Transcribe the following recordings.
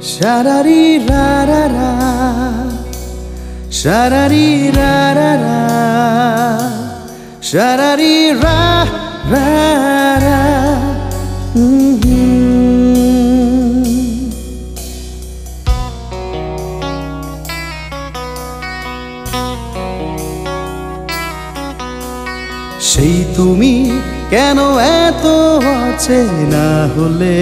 Sharari ra ra ra Sharari ra ra ra Sharari ra ra ra Mhm. সেই তুমি কেন এত অচেনা হলে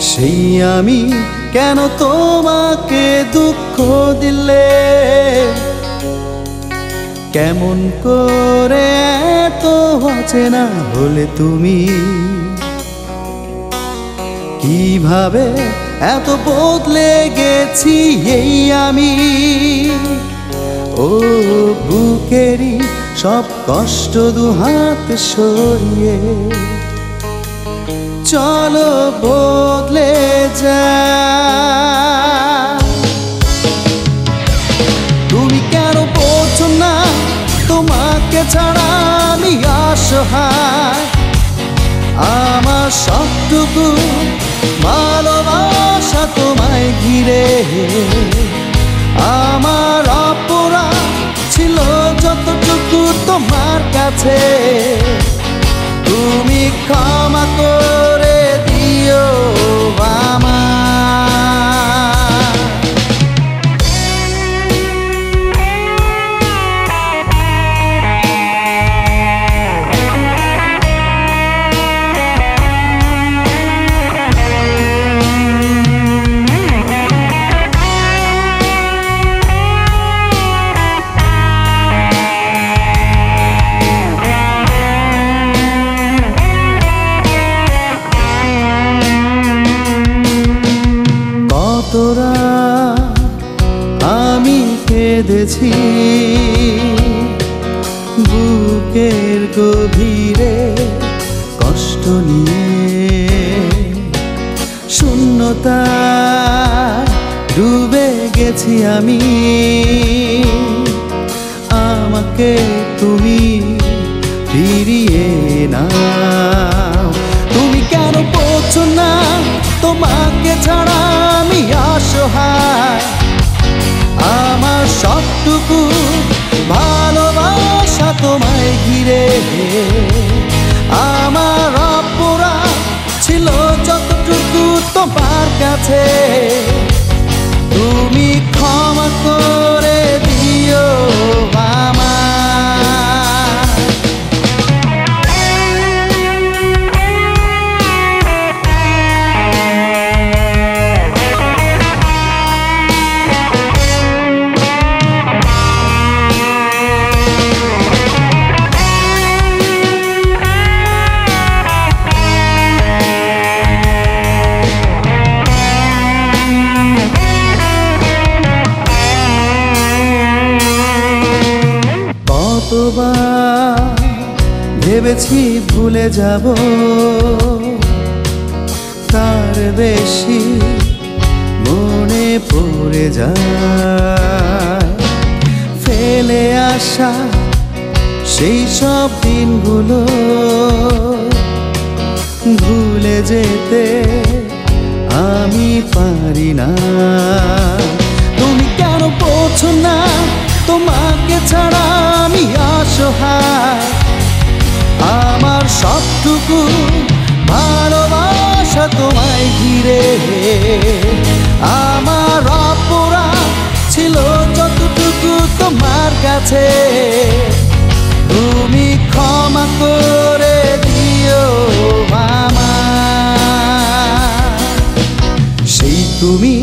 সেই আমি কেন তোমাকে দুঃখ দিলে? কেমন করে এত অচেনা হলে তুমি? কীভাবে এত বদলে গেছি এই আমি? ও বুকেরই সব কষ্ট দুহাত সরিয়ে চলো বদলে যা। তুমি কেন বোঝো না? তোমাকে ছাড়া আমি অসহায়। আমার সবটুকু ভালোবাসা তোমায় ঘিরে। আমার অপরাধ ছিল যতটুকু তোমার কাছে। কেঁদেছি বুকের গভীরে কষ্ট নিয়ে শূন্যতা ডুবে গেছি আমি। আমাকে তুমি ফিরিয়ে না ঘিরে। আমার অপরাধ ছিল যতটুকু তোমার কাছে। কতবার ভেবেছি ভুলে যাব, তার বেশি মনে পড়ে যায়। ফেলে আসা সেই সব দিনগুলো, ভুলে যেতে আমি পারি না। তুমি কেন বোঝো না? তোমাকে ছাড়া আমার অপরাধ ছিল যতটুকু তোমার কাছে। তুমি ক্ষমা করে দিও সেই তুমি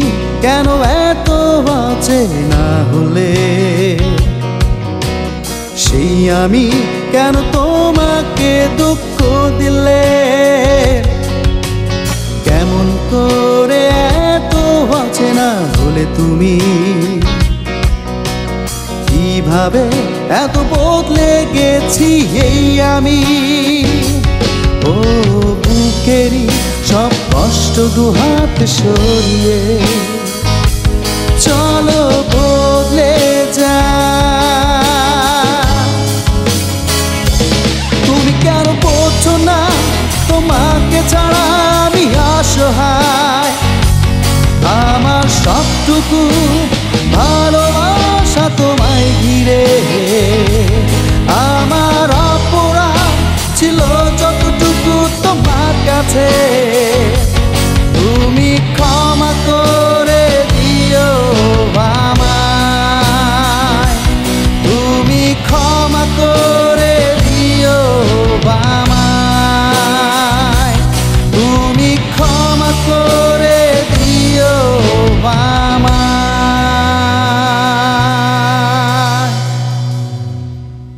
কেন এত বাঁচে না হলে? সেই আমি কেন তোমাকে দুঃখ দিলে? কেমন বাঁচে না হলে তুমি। কীভাবে এত বদলে গেছি এই আমি? ও বুকেরই সব কষ্ট দুহাত সরিয়ে। চলো বদলে যা। তুমি কেন বোঝো না? তোমাকে ছাড়া আমি অসহায়। আমার সবটুকু ভালোবাসা তোমায় ঘিরে। আমার অপরাধ ছিল যতটুকু তোমার কাছে।